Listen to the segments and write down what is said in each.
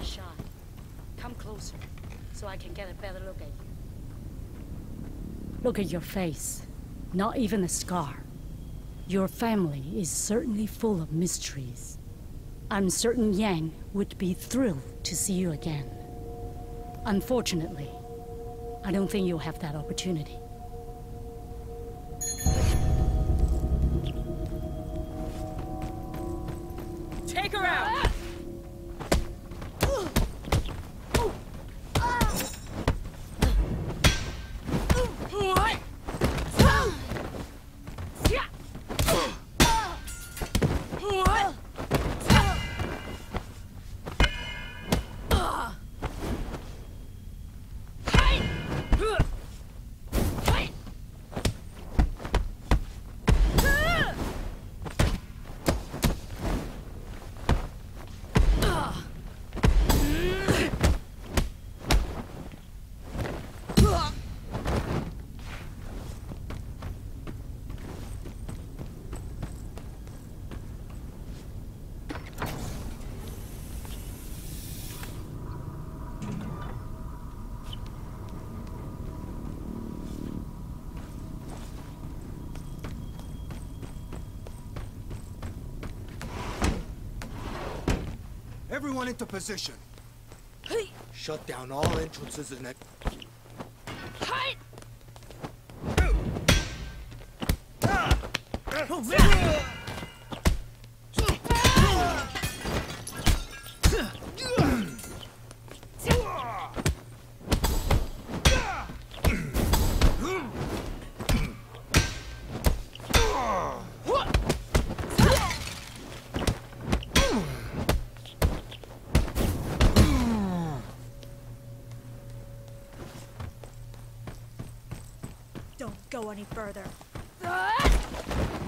a shot. Come closer so I can get a better look at you. Look at your face. Not even a scar. Your family is certainly full of mysteries. I'm certain Yang would be thrilled to see you again. Unfortunately, I don't think you'll have that opportunity. Everyone into position. Shut down all entrances and... ex- oh, Don't go any further. Ah!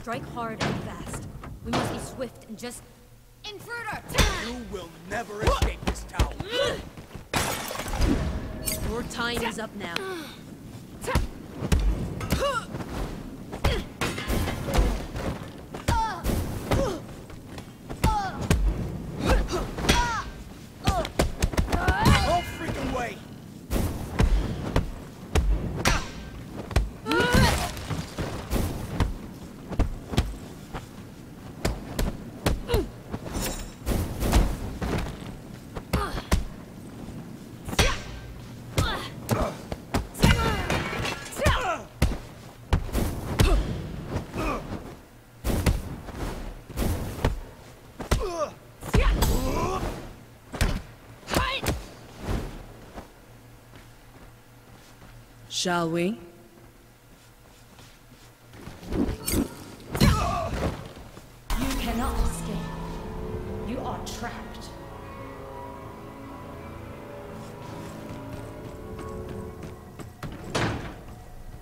Strike hard and fast. We must be swift and just... Intruder! You will never escape this tower. Your time is up now. Shall we? You cannot escape. You are trapped.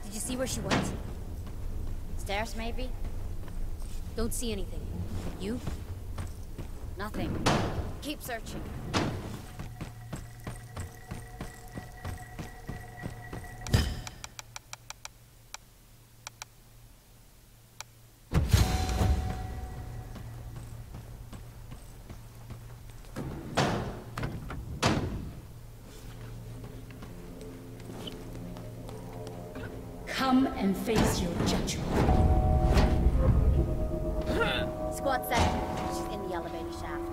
Did you see where she went? Stairs, maybe? Don't see anything. You? Nothing. Keep searching. Come and face your judgment. Squad 7. She's in the elevator shaft.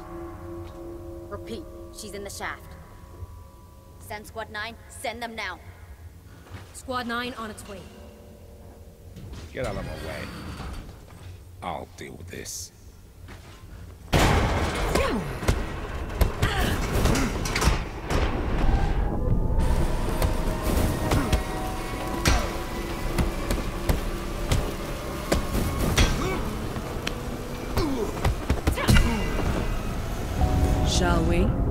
Repeat. She's in the shaft. Send Squad 9. Send them now. Squad 9 on its way. Get out of my way. I'll deal with this. Shall we?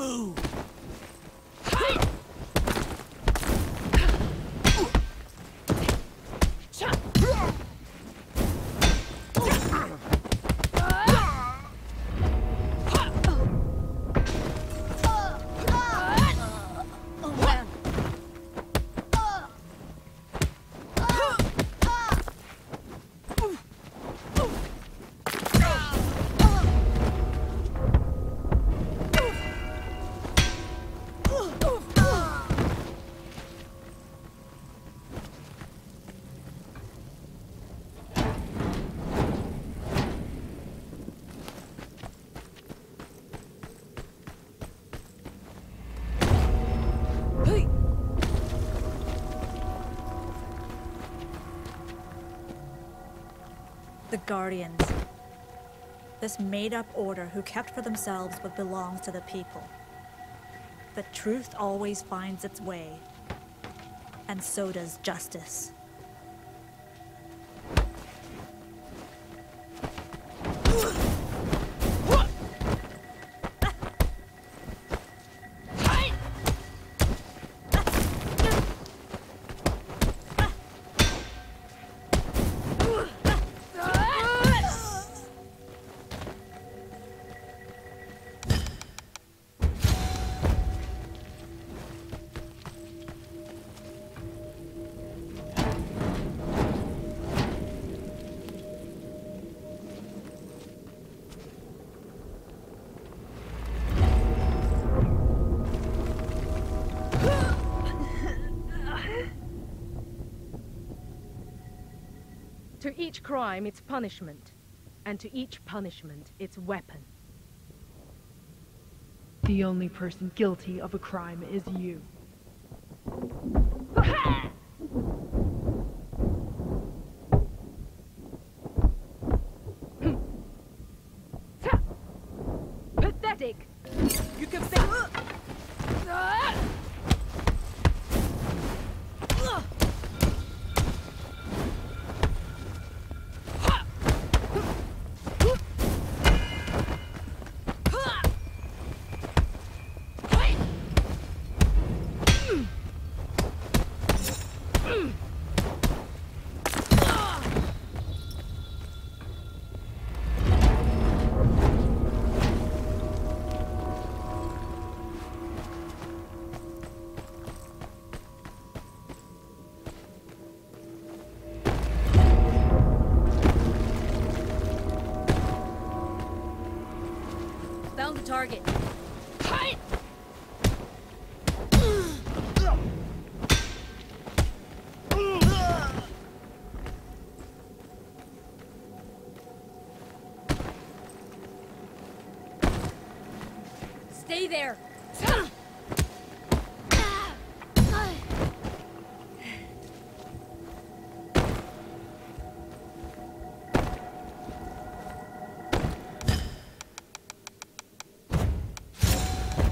Move. Guardians. This made-up order who kept for themselves what belongs to the people. The truth always finds its way. And so does justice. To each crime, its punishment. And to each punishment, its weapon. The only person guilty of a crime is you. Found the target. Stay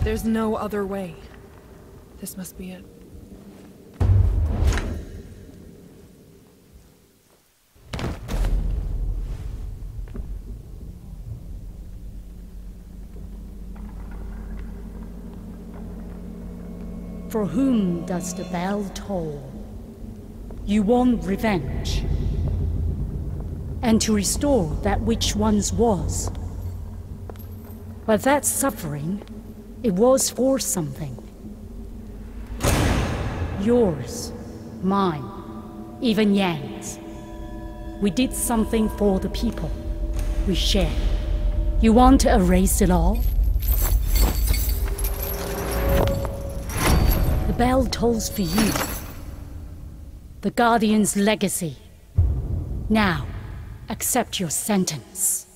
There's no other way. This must be it. For whom does the bell toll? You want revenge. And to restore that which once was. But that suffering, it was for something. Yours, mine, even Yang's. We did something for the people. We shared. You want to erase it all? The bell tolls for you. The Guardian's legacy. Now, accept your sentence.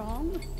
Wrong?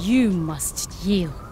You must yield.